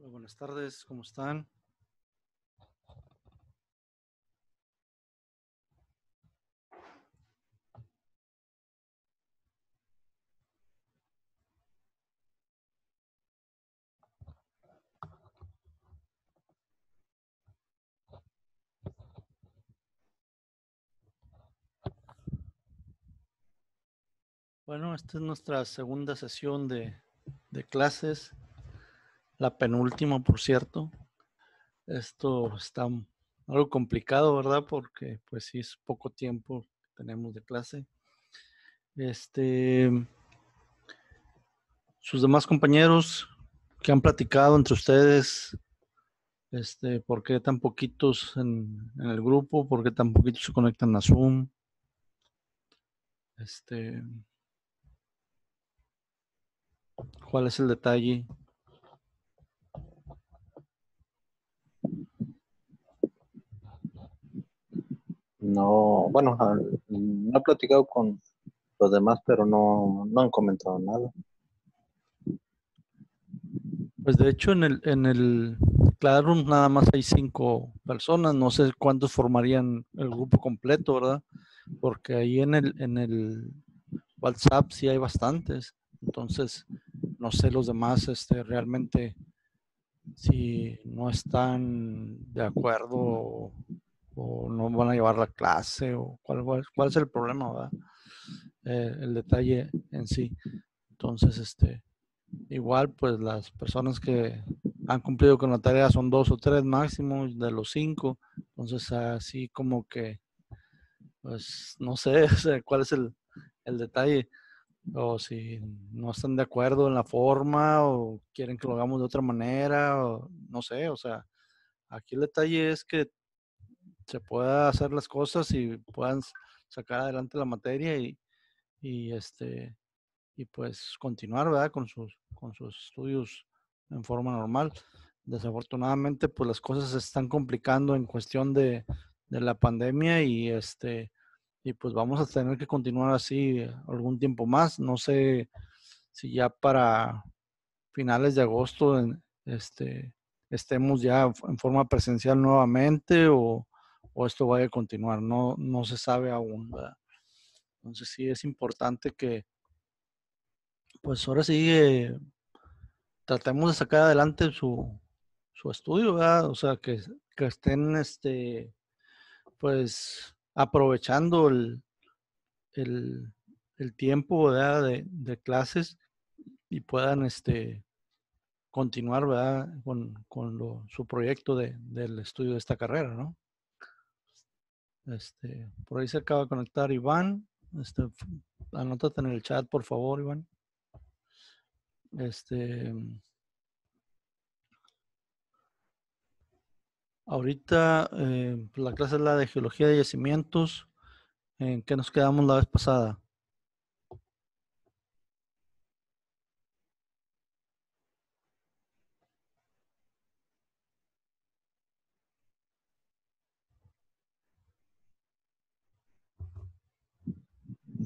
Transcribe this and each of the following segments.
Buenas tardes, ¿cómo están? Bueno, esta es nuestra segunda sesión de clases, la penúltima, por cierto. Esto está algo complicado, ¿verdad? Porque pues sí es poco tiempo que tenemos de clase. Este, sus demás compañeros que han platicado entre ustedes, este, ¿por qué tan poquitos en, en el grupo? ¿Por qué tan poquitos se conectan a Zoom? Este, ¿Cuál es el detalle? No, bueno, ah, no he platicado con los demás, pero no, no han comentado nada. Pues de hecho en el, en el Classroom nada más hay cinco personas, no sé cuántos formarían el grupo completo, ¿verdad? Porque ahí en el, en el WhatsApp sí hay bastantes. Entonces, no sé los demás este, realmente si no están de acuerdo o, no van a llevar la clase o cuál, cuál, es el problema, ¿verdad? Eh, el detalle en sí. Entonces, este, igual, pues las personas que han cumplido con la tarea son dos o tres máximo de los cinco. Entonces, así como que, pues, no sé, cuál es el, el detalle o si no están de acuerdo en la forma o quieren que lo hagamos de otra manera o no sé, o sea, aquí el detalle es que se pueda hacer las cosas y puedan sacar adelante la materia y, y este y pues continuar, ¿verdad? con sus con sus estudios en forma normal. Desafortunadamente, pues las cosas se están complicando en cuestión de, de la pandemia y este y pues vamos a tener que continuar así algún tiempo más. No sé si ya para finales de agosto este, estemos ya en forma presencial nuevamente o, o esto vaya a continuar. No, no se sabe aún. ¿verdad? Entonces sí es importante que, pues ahora sí, tratemos de sacar adelante su, su estudio, ¿verdad? O sea, que, que estén, este, pues, aprovechando el, el, tiempo. De, clases y puedan este, continuar ¿verdad? con, con su proyecto de, del estudio de esta carrera. ¿no? Este, por ahí se acaba de conectar Iván. Este, anótate en el chat, por favor, Iván. Este, Ahorita eh, la clase es la de geología de yacimientos. ¿En qué nos quedamos la vez pasada?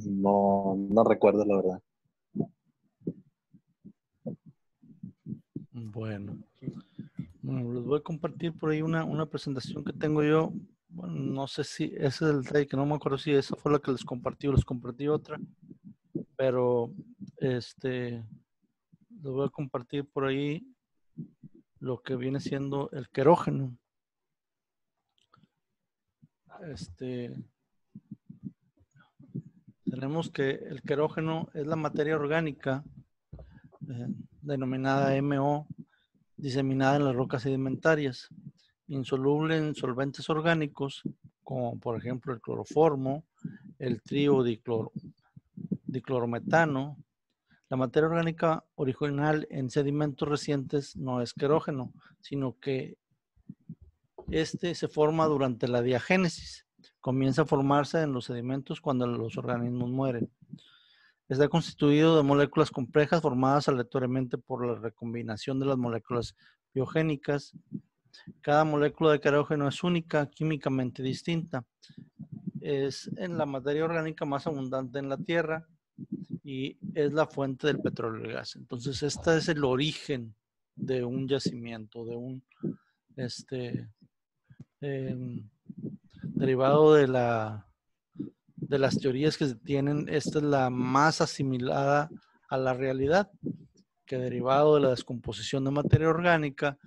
No, no recuerdo la verdad. Bueno. Les voy a compartir por ahí una, una presentación que tengo yo. Bueno, no sé si ese es el detalle, que no me acuerdo si esa fue la que les compartí o les compartí otra. Pero, este, les voy a compartir por ahí lo que viene siendo el querógeno. Este, tenemos que el querógeno es la materia orgánica eh, denominada MO diseminada en las rocas sedimentarias, insoluble en solventes orgánicos, como por ejemplo el cloroformo, el trío dicloro, diclorometano. La materia orgánica original en sedimentos recientes no es querógeno, sino que este se forma durante la diagénesis. Comienza a formarse en los sedimentos cuando los organismos mueren. Está constituido de moléculas complejas formadas aleatoriamente por la recombinación de las moléculas biogénicas. Cada molécula de querógeno es única, químicamente distinta. Es en la materia orgánica más abundante en la Tierra y es la fuente del petróleo y gas. Entonces, este es el origen de un yacimiento, de un este em, derivado de la de las teorías que se tienen, esta es la más asimilada a la realidad, que derivado de la descomposición de materia orgánica,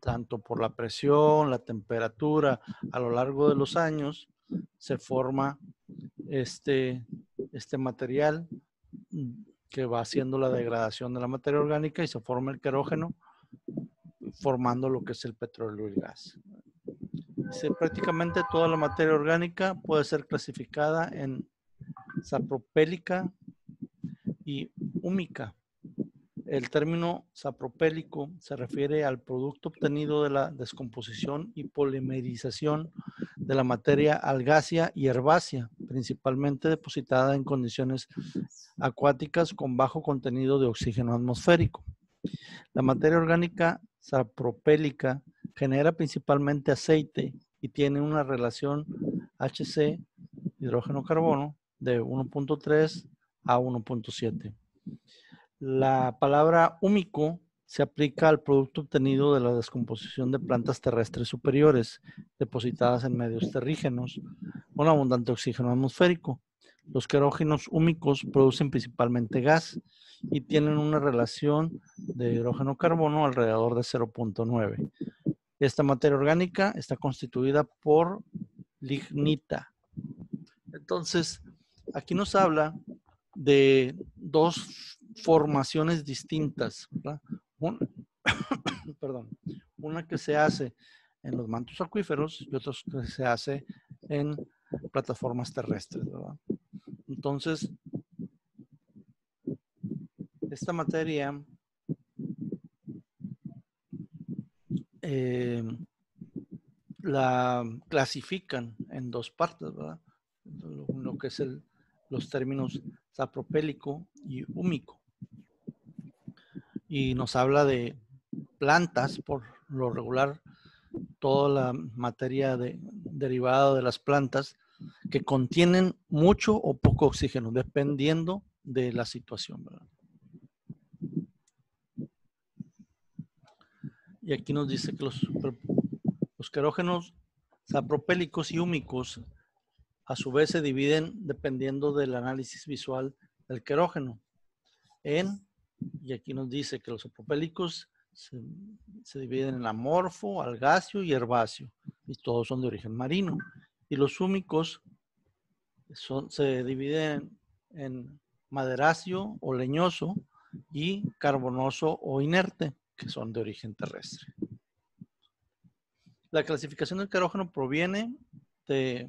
tanto por la presión, la temperatura, a lo largo de los años, se forma este, este material que va haciendo la degradación de la materia orgánica y se forma el querógeno, formando lo que es el petróleo y el gas prácticamente toda la materia orgánica puede ser clasificada en sapropélica y húmica. El término sapropélico se refiere al producto obtenido de la descomposición y polimerización de la materia algácea y herbácea, principalmente depositada en condiciones acuáticas con bajo contenido de oxígeno atmosférico. La materia orgánica sapropélica genera principalmente aceite y tiene una relación HC, hidrógeno-carbono, de 1.3 a 1.7. La palabra húmico se aplica al producto obtenido de la descomposición de plantas terrestres superiores depositadas en medios terrígenos con abundante oxígeno atmosférico. Los querógenos húmicos producen principalmente gas y tienen una relación de hidrógeno-carbono alrededor de 0.9. Esta materia orgánica está constituida por lignita. Entonces, aquí nos habla de dos formaciones distintas. Una, que se hace en los mantos acuíferos y otra que se hace en plataformas terrestres. Entonces, esta materia Eh, la clasifican en dos partes, ¿verdad? Lo, que es el, los términos sapropélico y húmico. Y nos habla de plantas, por lo regular, toda la materia de, derivada de las plantas que contienen mucho o poco oxígeno, dependiendo de la situación, ¿verdad? Y aquí nos dice que los, querógenos sapropélicos y húmicos a su vez se dividen dependiendo del análisis visual del querógeno. En, y aquí nos dice que los sapropélicos se, dividen en amorfo, algáceo y herbáceo, y todos son de origen marino. Y los húmicos son, se dividen en maderáceo o leñoso y carbonoso o inerte que son de origen terrestre. La clasificación del querógeno proviene de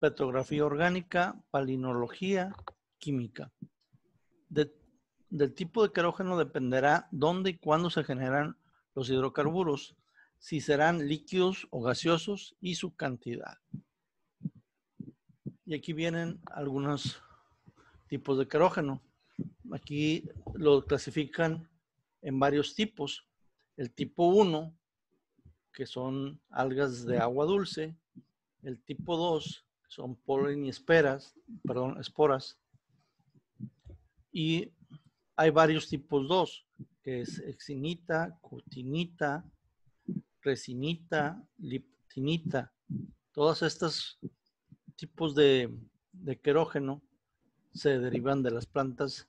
petrografía orgánica, palinología, química. del tipo de querógeno dependerá dónde y cuándo se generan los hidrocarburos, si serán líquidos o gaseosos y su cantidad. Y aquí vienen algunos tipos de querógeno. Aquí lo clasifican en varios tipos. El tipo 1, que son algas de agua dulce. El tipo 2, son polen y perdón, esporas. Y hay varios tipos 2, que es exinita, cutinita, resinita, liptinita. Todos estos tipos de, de querógeno se derivan de las plantas,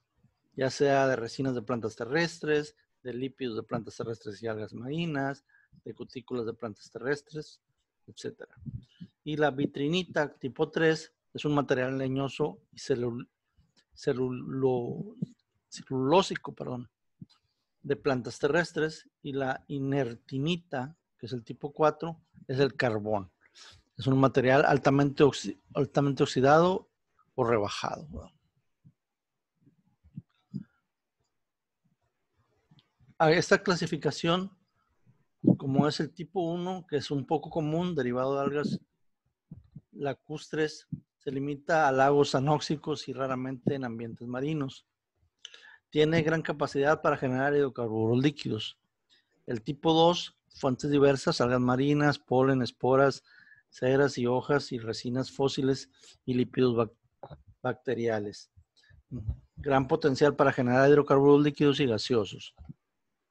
ya sea de resinas de plantas terrestres, de lípidos de plantas terrestres y algas marinas, de cutículas de plantas terrestres, etc. Y la vitrinita tipo 3 es un material leñoso y celulósico perdón, de plantas terrestres y la inertinita, que es el tipo 4, es el carbón. Es un material altamente, altamente oxidado o rebajado. A esta clasificación, como es el tipo 1, que es un poco común, derivado de algas lacustres, se limita a lagos anóxicos y raramente en ambientes marinos. Tiene gran capacidad para generar hidrocarburos líquidos. El tipo 2, fuentes diversas, algas marinas, polen, esporas, ceras y hojas y resinas fósiles y lípidos bacteriales. Gran potencial para generar hidrocarburos líquidos y gaseosos.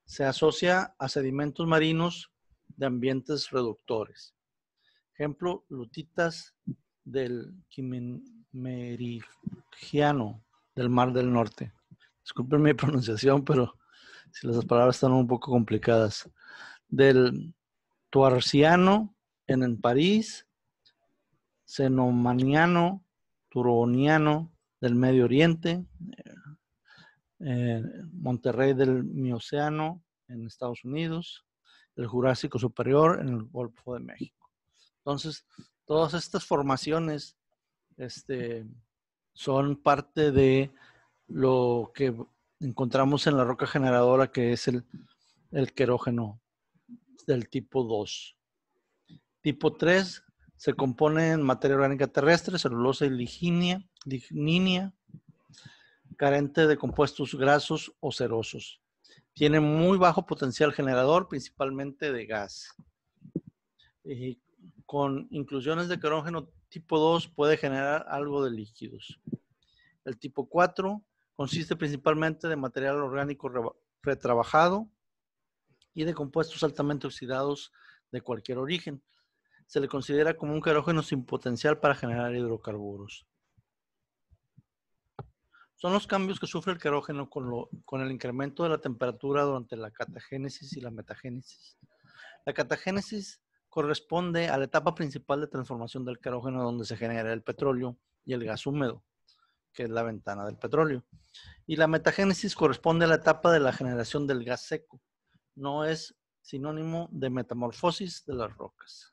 Se asocia a sedimentos marinos de ambientes reductores. Ejemplo, lutitas del Quimerigiano del Mar del Norte. Disculpen mi pronunciación, pero si las palabras están un poco complicadas. Del Tuarciano en, París, Cenomaniano, Turoniano del Medio Oriente, Monterrey del Mioceno en Estados Unidos, el Jurásico Superior en el Golfo de México. Entonces, todas estas formaciones este, son parte de lo que encontramos en la roca generadora, que es el, el querógeno del tipo 2. Tipo 3 se compone en materia orgánica terrestre, celulosa y lignia, ligninia, carente de compuestos grasos o cerosos. Tiene muy bajo potencial generador, principalmente de gas. Y con inclusiones de querógeno tipo 2 puede generar algo de líquidos. El tipo 4 consiste principalmente de material orgánico retrabajado y de compuestos altamente oxidados de cualquier origen. Se le considera como un querógeno sin potencial para generar hidrocarburos. Son los cambios que sufre el querógeno con, con el incremento de la temperatura durante la catagénesis y la metagénesis. La catagénesis corresponde a la etapa principal de transformación del querógeno donde se genera el petróleo y el gas húmedo, que es la ventana del petróleo. Y la metagénesis corresponde a la etapa de la generación del gas seco. No es sinónimo de metamorfosis de las rocas.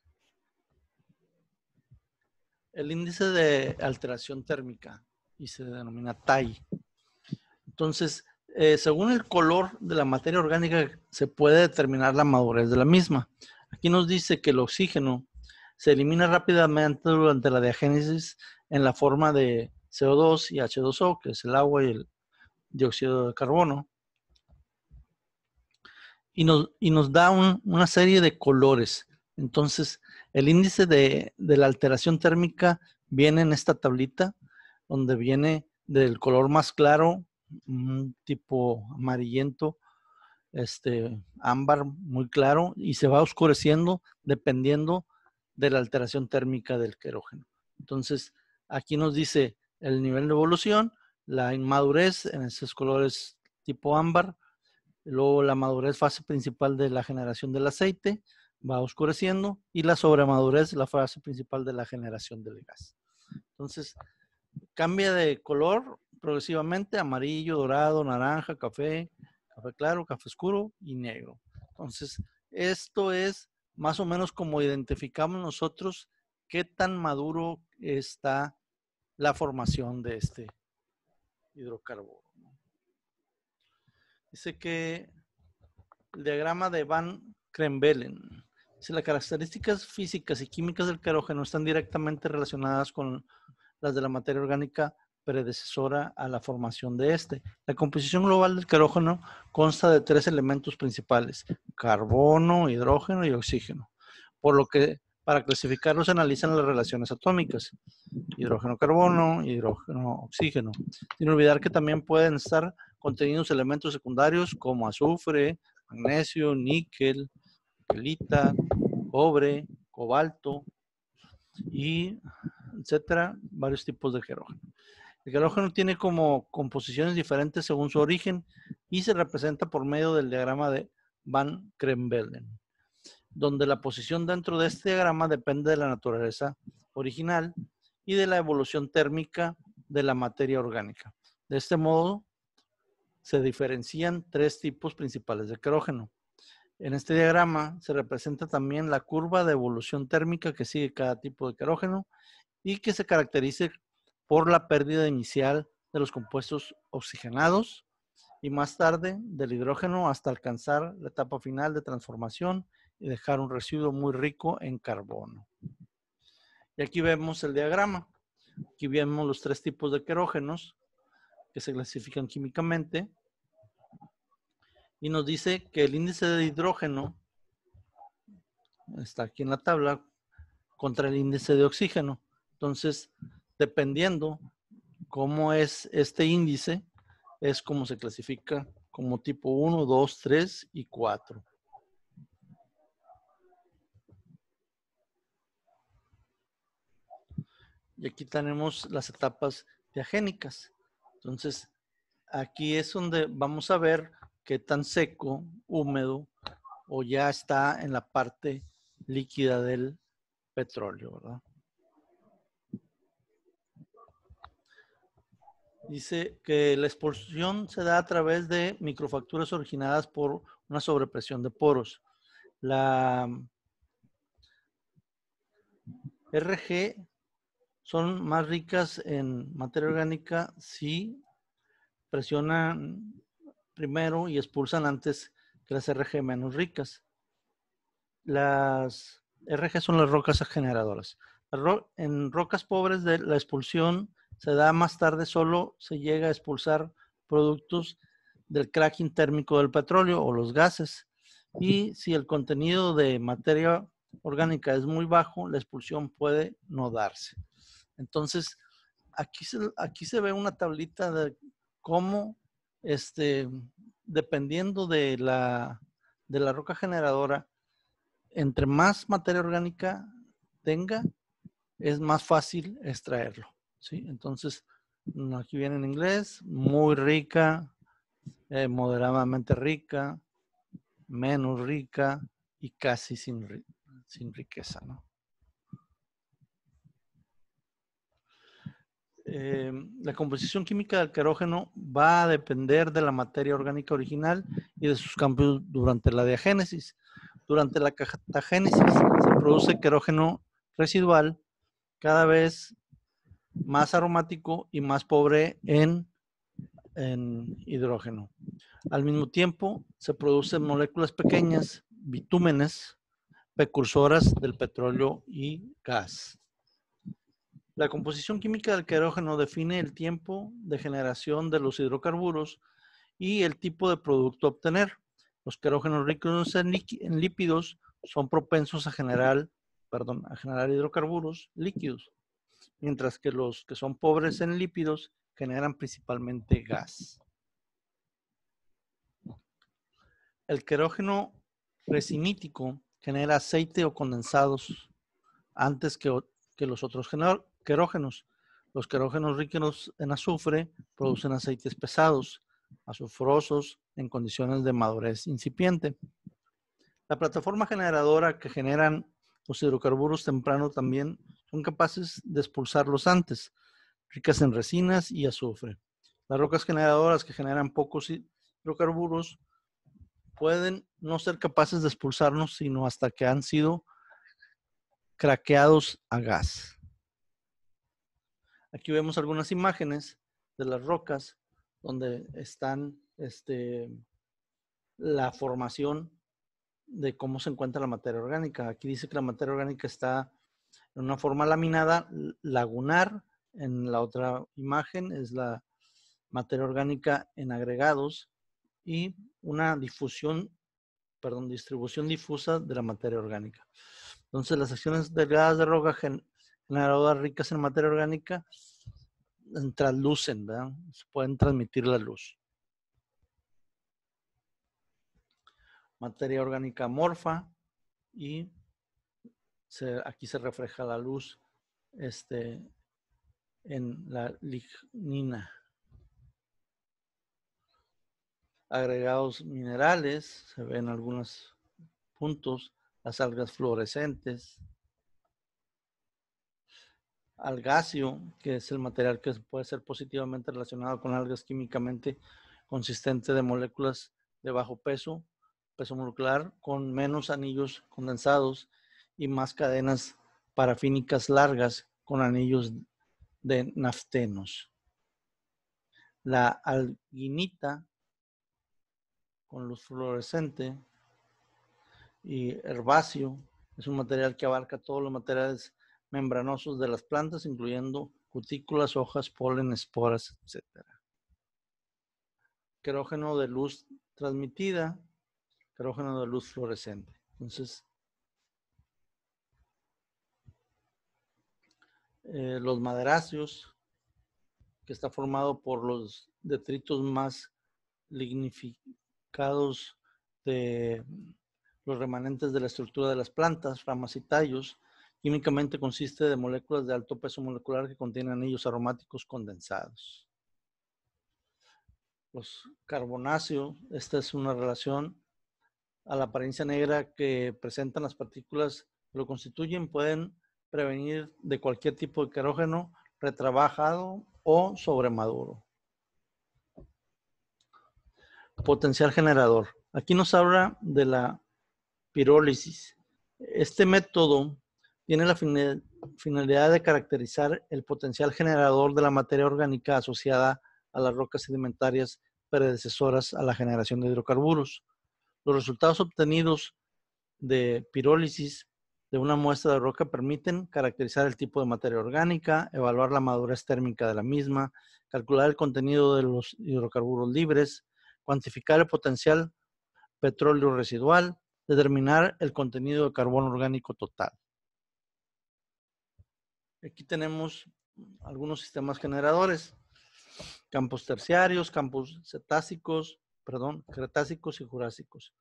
El índice de alteración térmica y se denomina TAI. Entonces, eh, según el color de la materia orgánica, se puede determinar la madurez de la misma. Aquí nos dice que el oxígeno se elimina rápidamente durante la diagénesis en la forma de CO2 y H2O, que es el agua y el dióxido de carbono. Y nos, y nos da una serie de colores. Entonces, el índice de, de la alteración térmica viene en esta tablita donde viene del color más claro, un tipo amarillento, este ámbar muy claro, y se va oscureciendo dependiendo de la alteración térmica del querógeno. Entonces, aquí nos dice el nivel de evolución, la inmadurez en esos colores tipo ámbar, luego la madurez fase principal de la generación del aceite, va oscureciendo, y la sobremadurez, la fase principal de la generación del gas. Entonces, cambia de color progresivamente, amarillo, dorado, naranja, café, café claro, café oscuro y negro. Entonces, esto es más o menos como identificamos nosotros qué tan maduro está la formación de este hidrocarburo. Dice que el diagrama de Van Krembelen. Dice, las características físicas y químicas del querógeno están directamente relacionadas con las de la materia orgánica predecesora a la formación de este. La composición global del querógeno consta de tres elementos principales, carbono, hidrógeno y oxígeno, por lo que para clasificarlos se analizan las relaciones atómicas, hidrógeno-carbono, hidrógeno-oxígeno, sin olvidar que también pueden estar contenidos elementos secundarios como azufre, magnesio, níquel, niquelita, cobre, cobalto y etcétera, varios tipos de querógeno. El querógeno tiene como composiciones diferentes según su origen y se representa por medio del diagrama de Van Krembelen, donde la posición dentro de este diagrama depende de la naturaleza original y de la evolución térmica de la materia orgánica. De este modo, se diferencian tres tipos principales de querógeno. En este diagrama se representa también la curva de evolución térmica que sigue cada tipo de querógeno y que se caracterice por la pérdida inicial de los compuestos oxigenados y más tarde del hidrógeno hasta alcanzar la etapa final de transformación y dejar un residuo muy rico en carbono. Y aquí vemos el diagrama. Aquí vemos los tres tipos de querógenos que se clasifican químicamente. Y nos dice que el índice de hidrógeno está aquí en la tabla contra el índice de oxígeno. Entonces, dependiendo cómo es este índice, es como se clasifica como tipo 1, 2, 3 y 4. Y aquí tenemos las etapas diagénicas. Entonces, aquí es donde vamos a ver qué tan seco, húmedo o ya está en la parte líquida del petróleo, ¿verdad? Dice que la expulsión se da a través de microfacturas originadas por una sobrepresión de poros. La RG son más ricas en materia orgánica si presionan primero y expulsan antes que las RG menos ricas. Las RG son las rocas generadoras. En rocas pobres de la expulsión se da más tarde, solo se llega a expulsar productos del cracking térmico del petróleo o los gases. Y si el contenido de materia orgánica es muy bajo, la expulsión puede no darse. Entonces, aquí se, aquí se ve una tablita de cómo, este, dependiendo de la, de la roca generadora, entre más materia orgánica tenga, es más fácil extraerlo. ¿Sí? Entonces, mm, aquí viene en inglés, muy rica, eh, moderadamente rica, menos rica y casi sin, sin riqueza. ¿no? Eh, la composición química del querógeno va a depender de la materia orgánica original y de sus cambios durante la diagénesis. Durante la catagénesis se produce querógeno residual cada vez más aromático y más pobre en, en hidrógeno. Al mismo tiempo, se producen moléculas pequeñas, bitúmenes, precursoras del petróleo y gas. La composición química del querógeno define el tiempo de generación de los hidrocarburos y el tipo de producto a obtener. Los querógenos ricos en, lípidos son propensos a generar, perdón, a generar hidrocarburos líquidos, mientras que los que son pobres en lípidos generan principalmente gas. El querógeno resinítico genera aceite o condensados antes que, que los otros querógenos. Los querógenos ricos en azufre producen aceites pesados, azufrosos, en condiciones de madurez incipiente. La plataforma generadora que generan los hidrocarburos temprano también son capaces de expulsarlos antes, ricas en resinas y azufre. Las rocas generadoras que generan pocos hidrocarburos pueden no ser capaces de expulsarnos sino hasta que han sido craqueados a gas. Aquí vemos algunas imágenes de las rocas donde están este, la formación de cómo se encuentra la materia orgánica. Aquí dice que la materia orgánica está en una forma laminada, lagunar. En la otra imagen es la materia orgánica en agregados y una difusión, perdón, distribución difusa de la materia orgánica. Entonces, las acciones delgadas de roca generadoras ricas en materia orgánica traslucen, ¿verdad? Se pueden transmitir la luz. Materia orgánica morfa y aquí se refleja la luz este, en la lignina. Agregados minerales, se ven algunos puntos, las algas fluorescentes, algáceo, que es el material que puede ser positivamente relacionado con algas químicamente consistente de moléculas de bajo peso, peso molecular, con menos anillos condensados y más cadenas parafínicas largas con anillos de naftenos. La alginita con luz fluorescente y herbáceo es un material que abarca todos los materiales membranosos de las plantas, incluyendo cutículas, hojas, polen, esporas, etc. Querógeno de luz transmitida, querógeno de luz fluorescente. Entonces, eh, los maderáceos, que está formado por los detritos más lignificados de los remanentes de la estructura de las plantas, ramas y tallos. Químicamente consiste de moléculas de alto peso molecular que contienen anillos aromáticos condensados. Los carbonáceos, esta es una relación a la apariencia negra que presentan las partículas lo constituyen, pueden prevenir de cualquier tipo de querógeno retrabajado o sobremaduro. Potencial generador. Aquí nos habla de la pirólisis. Este método tiene la finalidad de caracterizar el potencial generador de la materia orgánica asociada a las rocas sedimentarias predecesoras a la generación de hidrocarburos. Los resultados obtenidos de pirólisis de una muestra de roca permiten caracterizar el tipo de materia orgánica, evaluar la madurez térmica de la misma, calcular el contenido de los hidrocarburos libres, cuantificar el potencial petróleo residual, determinar el contenido de carbono orgánico total. Aquí tenemos algunos sistemas generadores, campos terciarios, campos cetásicos, perdón, cretácicos y jurásicos.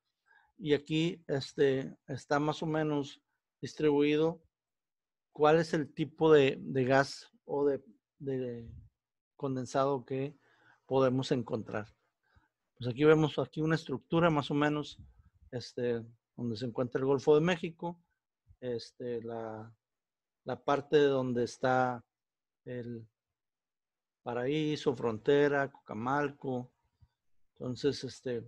Y aquí este, está más o menos distribuido cuál es el tipo de, gas o de, de, condensado que podemos encontrar. Pues aquí vemos aquí una estructura más o menos este, donde se encuentra el Golfo de México, este, la, la parte donde está el Paraíso, Frontera, Cocamalco. Entonces, este,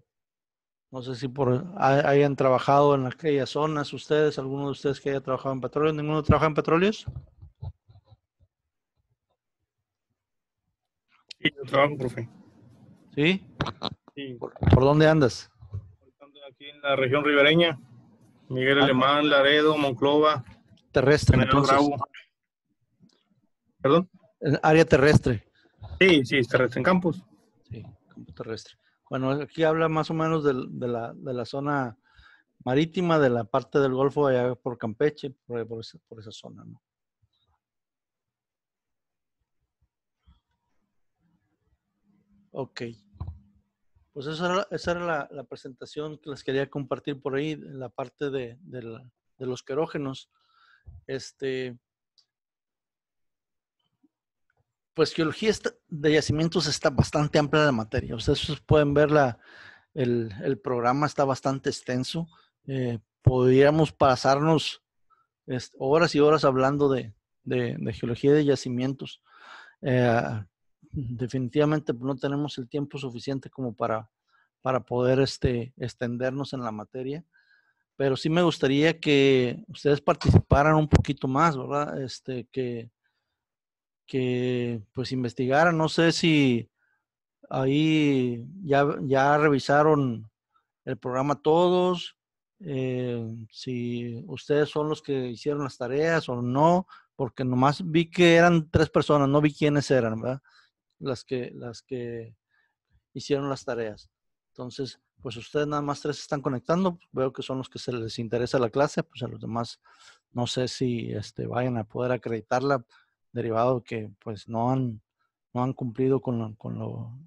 no sé si por hayan trabajado en aquellas zonas ustedes, alguno de ustedes que haya trabajado en petróleo. ¿Ninguno trabaja en petróleos? Sí, yo trabajo, profe. ¿Sí? ¿Por, dónde andas? Aquí en la región ribereña. Miguel ah, Alemán, Laredo, Monclova. Terrestre, entonces. ¿Perdón? área terrestre. Sí, sí, terrestre en campus. Sí, campo terrestre. Bueno, aquí habla más o menos de, la, zona marítima, de la parte del Golfo allá por Campeche, por, esa, zona, ¿no? Ok. Pues esa era, la, presentación que les quería compartir por ahí, la parte de, de los querógenos. Este, pues geología de yacimientos está bastante amplia la materia. Ustedes pueden ver la, el, programa está bastante extenso. Eh, podríamos pasarnos horas y horas hablando de, geología de yacimientos. Eh, definitivamente no tenemos el tiempo suficiente como para, para poder este, extendernos en la materia. Pero sí me gustaría que ustedes participaran un poquito más, ¿verdad? Este, que, que pues investigara. No sé si ahí ya, ya revisaron el programa todos, eh, si ustedes son los que hicieron las tareas o no, porque nomás vi que eran tres personas, no vi quiénes eran, ¿verdad? Las que, las que hicieron las tareas. Entonces, pues ustedes nada más tres están conectando, veo que son los que se les interesa la clase, pues a los demás no sé si este, vayan a poder acreditarla derivado que pues no han, no han cumplido con lo, con lo,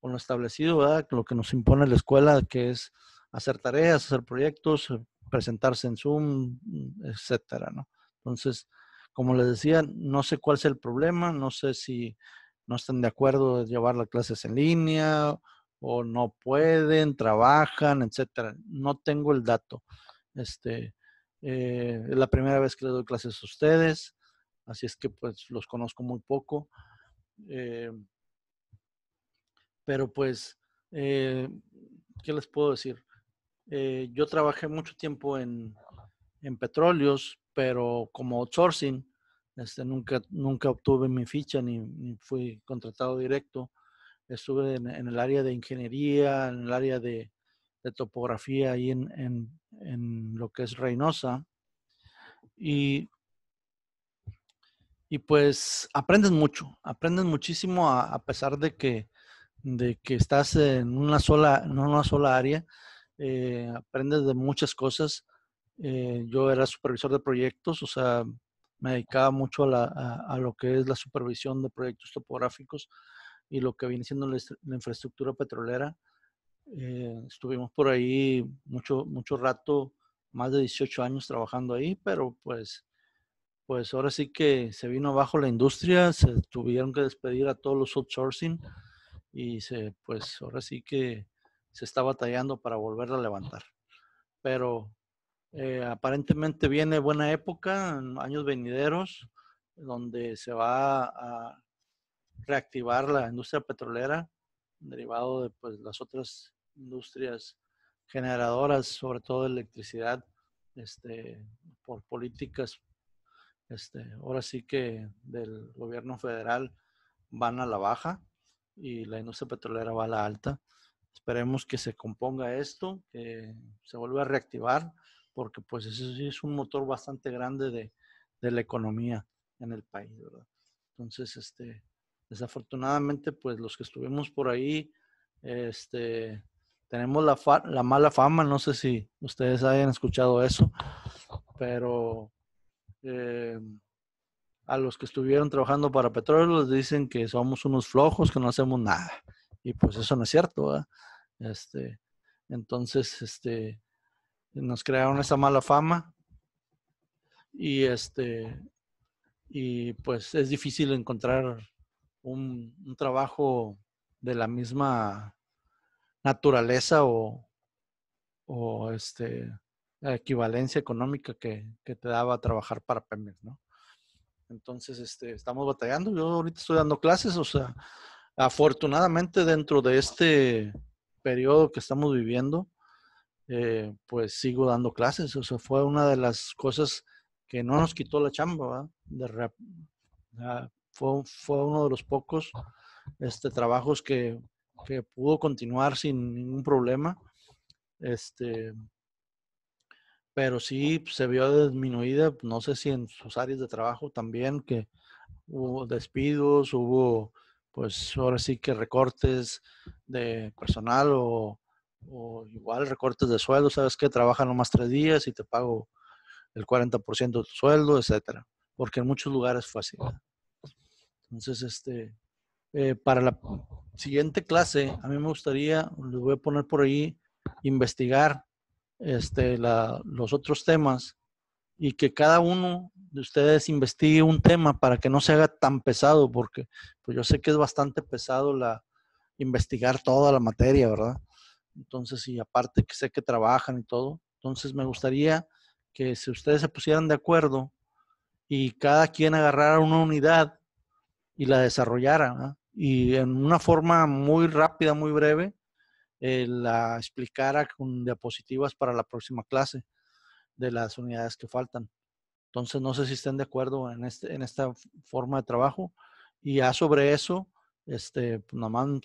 con lo establecido, lo que nos impone la escuela, que es hacer tareas, hacer proyectos, eh, presentarse en Zoom, etcétera, ¿no? Entonces, como les decía, no sé cuál es el problema, no sé si no están de acuerdo de llevar las clases en línea o no pueden, trabajan, etcétera. No tengo el dato. Este, eh, es la primera vez que les doy clases a ustedes así es que pues los conozco muy poco. Eh, pero pues, eh, ¿qué les puedo decir? Eh, yo trabajé mucho tiempo en, petróleos, pero como outsourcing, este, nunca, nunca obtuve mi ficha ni, fui contratado directo. Estuve en, el área de ingeniería, en el área de, topografía ahí en, en, en, lo que es Reynosa. Y y pues aprendes mucho, aprendes muchísimo a, pesar de que, de que estás en una sola, en una sola área, eh, aprendes de muchas cosas. Eh, yo era supervisor de proyectos, o sea, me dedicaba mucho a, lo que es la supervisión de proyectos topográficos y lo que viene siendo la, la infraestructura petrolera. Eh, estuvimos por ahí mucho, mucho rato, más de 18 años trabajando ahí, pero pues, pues ahora sí que se vino abajo la industria, se tuvieron que despedir a todos los outsourcing y se, pues ahora sí que se está batallando para volverla a levantar. Pero eh, aparentemente viene buena época, en años venideros, donde se va a reactivar la industria petrolera, derivado de pues, las otras industrias generadoras, sobre todo de electricidad, este, por políticas, este, ahora sí que del gobierno federal van a la baja y la industria petrolera va a la alta. Esperemos que se componga esto, que se vuelva a reactivar, porque pues eso sí es un motor bastante grande de, de la economía en el país, ¿verdad? Entonces, este, desafortunadamente, pues los que estuvimos por ahí, este, tenemos la, la mala fama, no sé si ustedes hayan escuchado eso, pero eh, a los que estuvieron trabajando para petróleo les dicen que somos unos flojos, que no hacemos nada. Y pues eso no es cierto, ¿verdad? Este, entonces, este, nos crearon esa mala fama y este, y pues es difícil encontrar un, trabajo de la misma naturaleza o, o este, equivalencia económica que, que, te daba trabajar para Pemex, ¿no? Entonces, este, estamos batallando. Yo ahorita estoy dando clases, o sea, afortunadamente dentro de este periodo que estamos viviendo, eh, pues sigo dando clases. O sea, fue una de las cosas que no nos quitó la chamba, De fue, fue, uno de los pocos este, trabajos que, que, pudo continuar sin ningún problema. Este, pero sí se vio disminuida, no sé si en sus áreas de trabajo también, que hubo despidos, hubo pues ahora sí que recortes de personal o, o igual recortes de sueldo, sabes que trabaja nomás tres días y te pago el 40% de tu sueldo, etcétera, porque en muchos lugares fue así. Entonces, este, eh, para la siguiente clase, a mí me gustaría, les voy a poner por ahí, investigar este, los otros temas y que cada uno de ustedes investigue un tema para que no se haga tan pesado, porque pues yo sé que es bastante pesado la investigar toda la materia, ¿verdad? Entonces, y aparte que sé que trabajan y todo, entonces me gustaría que si ustedes se pusieran de acuerdo y cada quien agarrara una unidad y la desarrollara, y en una forma muy rápida, muy breve, eh, la explicara con diapositivas para la próxima clase de las unidades que faltan. Entonces, no sé si estén de acuerdo en, este, en esta forma de trabajo. Y ya sobre eso, este, pues,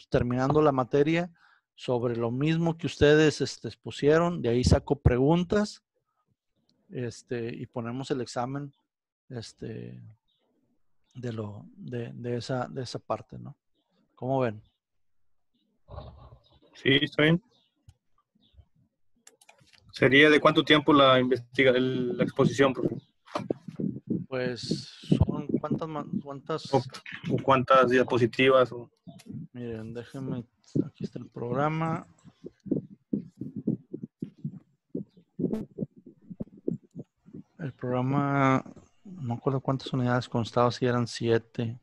terminando la materia, sobre lo mismo que ustedes este, expusieron, de ahí saco preguntas este, y ponemos el examen este, de, lo, de, de, esa, de esa parte, ¿no? ¿Cómo ven? Sí, está bien. ¿Sería de cuánto tiempo la, investiga la exposición, Pues son cuántas cuántas o, cuántas diapositivas o... Miren, déjenme aquí está el programa. El programa, no acuerdo cuántas unidades constaba, si eran siete.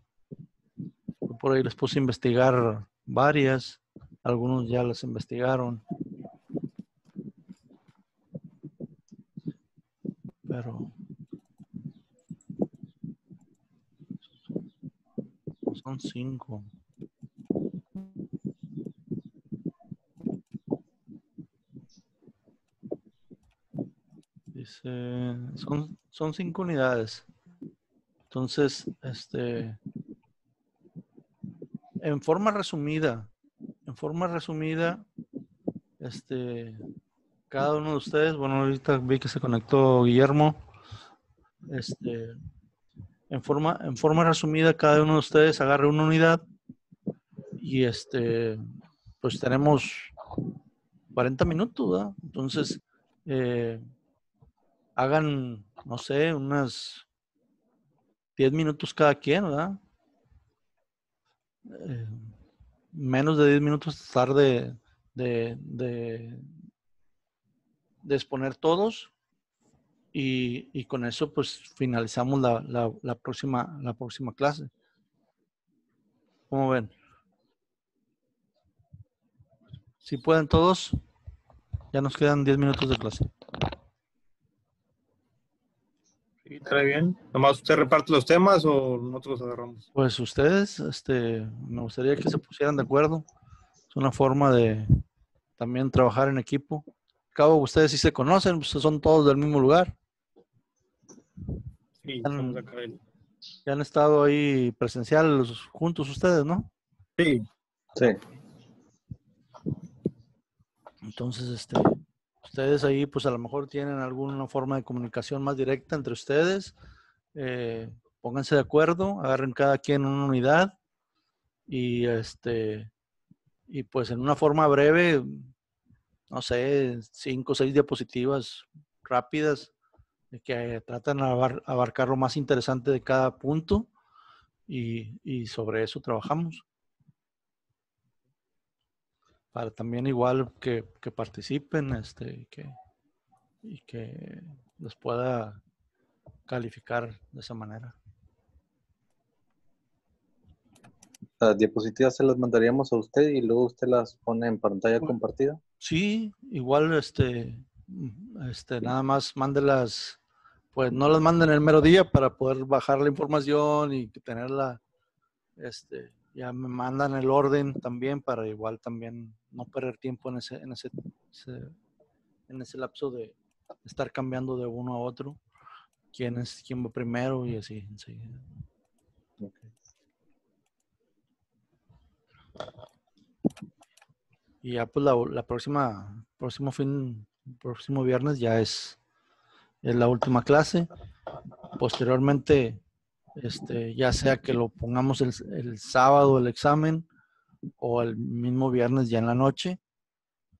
Por ahí les puse a investigar varias. Algunos ya las investigaron. Pero son cinco. Dice, son, son cinco unidades. Entonces, este, en forma resumida, forma resumida, este, cada uno de ustedes, bueno, ahorita vi que se conectó Guillermo, este, en forma, en forma resumida, cada uno de ustedes agarre una unidad y este, pues tenemos 40 minutos, ¿verdad? Entonces, eh, hagan, no sé, unas 10 minutos cada quien, ¿verdad? Eh, menos de 10 minutos tratar de, de, exponer todos y, con eso pues finalizamos la, próxima, la próxima clase. ¿Cómo ven? Si pueden todos, ya nos quedan 10 minutos de clase. Sí, está bien. ¿Nomás usted reparte los temas o nosotros los agarramos? Pues ustedes, este, me gustaría que se pusieran de acuerdo. Es una forma de también trabajar en equipo. Al cabo, ustedes sí se conocen, pues son todos del mismo lugar. Sí, Han- estamos acá. en- Ya han estado ahí presencial juntos ustedes, ¿no? Sí, Sí. Entonces, este, ustedes ahí, pues a lo mejor tienen alguna forma de comunicación más directa entre ustedes. Eh, pónganse de acuerdo, agarren cada quien una unidad y este, y pues en una forma breve, no sé, cinco o seis diapositivas rápidas que tratan de abar- abarcar lo más interesante de cada punto y sobre eso trabajamos para también igual que, que participen este, y, que, y que los pueda calificar de esa manera. Las diapositivas se las mandaríamos a usted y luego usted las pone en pantalla compartida. Sí, igual este, mm, este, nada más mándelas, pues no las manden el mero día para poder bajar la información y tenerla, este, ya me mandan el orden también para igual también no perder tiempo en ese, en ese, ese- en ese lapso de estar cambiando de uno a otro, quién es, quién va primero y así enseguida. Y ya pues la, la próxima, próximo fin, próximo viernes ya es, es la última clase. Posteriormente, este, ya sea que lo pongamos el, el sábado el examen o el mismo viernes ya en la noche,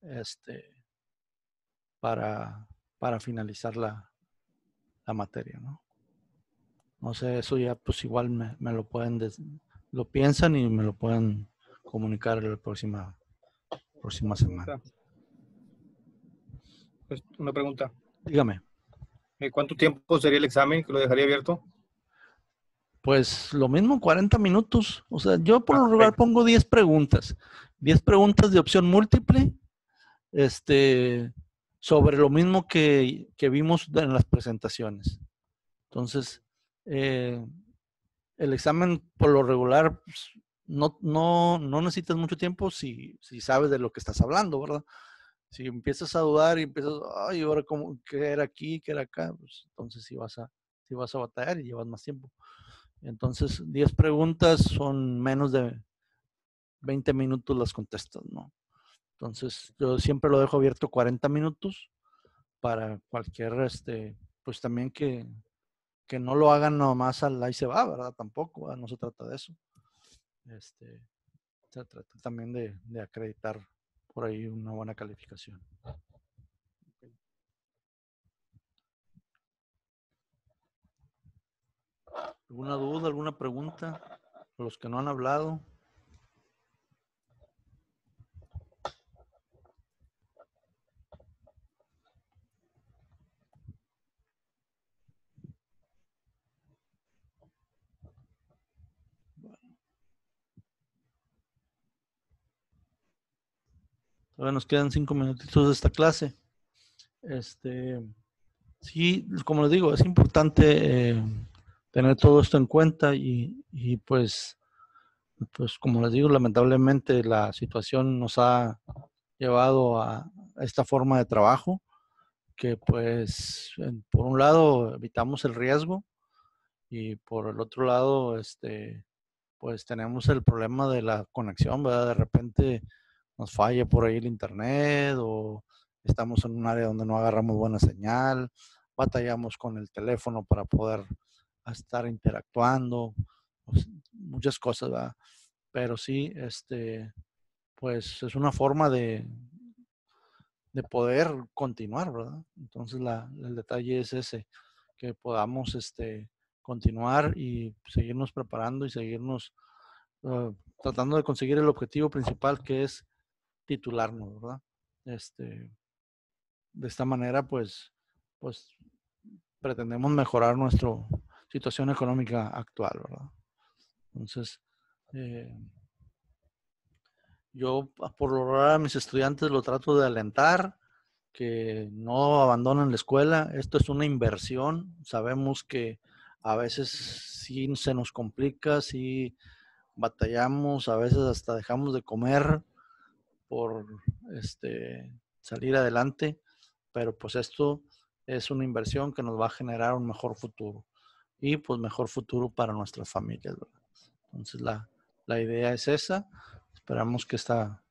este, para, para finalizar la, la materia, ¿no? No sé, eso ya pues igual me, me lo pueden, des- lo piensan y me lo pueden comunicar la próxima, próxima semana. Pues, una pregunta. Dígame. Eh, ¿Cuánto tiempo sería el examen que lo dejaría abierto? Pues lo mismo, 40 minutos. O sea, yo por lo regular pongo 10 preguntas. 10 preguntas de opción múltiple, este, sobre lo mismo que, que vimos en las presentaciones. Entonces, eh, el examen por lo regular pues, no, no, no necesitas mucho tiempo si, si sabes de lo que estás hablando, ¿verdad? Si empiezas a dudar y empiezas, ay, ahora cómo, qué era aquí, qué era acá, pues entonces sí vas a, sí vas a batallar y llevas más tiempo. Entonces, 10 preguntas son menos de 20 minutos las contestas, ¿no? Entonces, yo siempre lo dejo abierto 40 minutos para cualquier, este, pues también que, que no lo hagan nomás al ahí se va, ¿verdad? Tampoco, ¿verdad? no se trata de eso. Este, se trata también de, de acreditar por ahí una buena calificación. ¿Alguna duda, alguna pregunta? Los que no han hablado. Todavía nos quedan cinco minutitos de esta clase. Este, sí, como les digo, es importante eh, tener todo esto en cuenta y, y, pues, pues como les digo, lamentablemente la situación nos ha llevado a, esta forma de trabajo que pues por un lado evitamos el riesgo y por el otro lado este pues tenemos el problema de la conexión, ¿verdad? De repente nos falla por ahí el internet o estamos en un área donde no agarramos buena señal, batallamos con el teléfono para poder estar interactuando, pues, muchas cosas, ¿verdad? Pero sí, este, pues es una forma de, de poder continuar, ¿verdad? Entonces la, el detalle es ese, que podamos este, continuar y seguirnos preparando y seguirnos uh, tratando de conseguir el objetivo principal que es titularnos, ¿verdad? Este, de esta manera, pues, pues pretendemos mejorar nuestra situación económica actual, ¿verdad? Entonces, eh, yo por lograr a mis estudiantes lo trato de alentar, que no abandonen la escuela. Esto es una inversión. Sabemos que a veces sí se nos complica, sí batallamos, a veces hasta dejamos de comer por este, salir adelante, pero pues esto es una inversión que nos va a generar un mejor futuro y pues mejor futuro para nuestras familias. Entonces la, la, idea es esa. Esperamos que esta,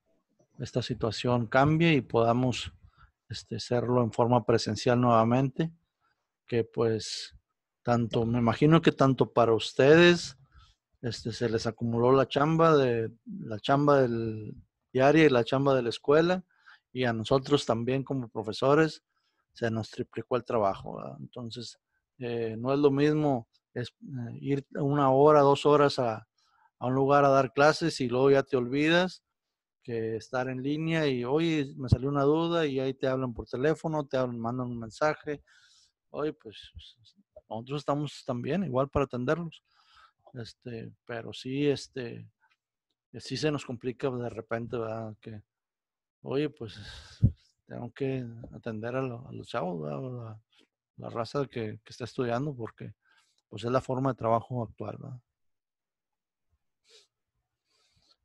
esta situación cambie y podamos este, hacerlo en forma presencial nuevamente, que pues tanto, me imagino que tanto para ustedes este, se les acumuló la chamba de la chamba del diaria y la chamba de la escuela y a nosotros también como profesores se nos triplicó el trabajo. Entonces, eh, no es lo mismo es, eh, ir una hora, dos horas a, a, un lugar a dar clases y luego ya te olvidas que estar en línea y, oye, me salió una duda y ahí te hablan por teléfono, te hablan, mandan un mensaje. Oye, pues nosotros estamos también igual para atenderlos. Este, pero sí, este, sí se nos complica de repente, ¿verdad? Que, oye, pues tengo que atender a, los chavos, La, la, raza que, que, está estudiando, porque pues es la forma de trabajo actual, ¿verdad?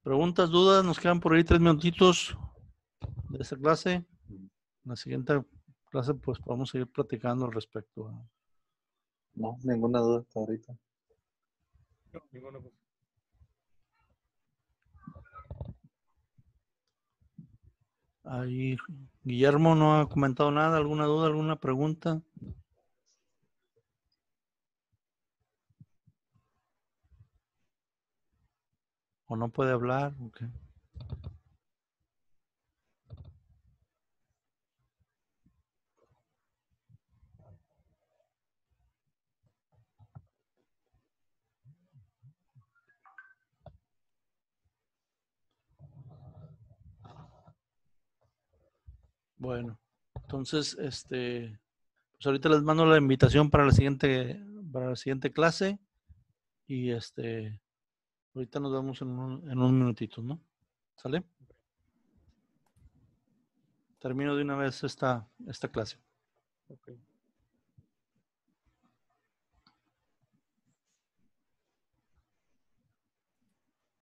Preguntas, dudas, nos quedan por ahí tres minutitos de esta clase. En la siguiente clase, pues podemos seguir platicando al respecto. ¿verdad? No, ninguna duda hasta ahorita. No, ninguna duda. Ahí, Guillermo no ha comentado nada, alguna duda, alguna pregunta. ¿O no puede hablar? Okay. Bueno, entonces, este, pues ahorita les mando la invitación para la siguiente, para la siguiente clase y este, ahorita nos vemos en un, en un minutito, ¿no? ¿Sale? Termino de una vez esta, esta clase.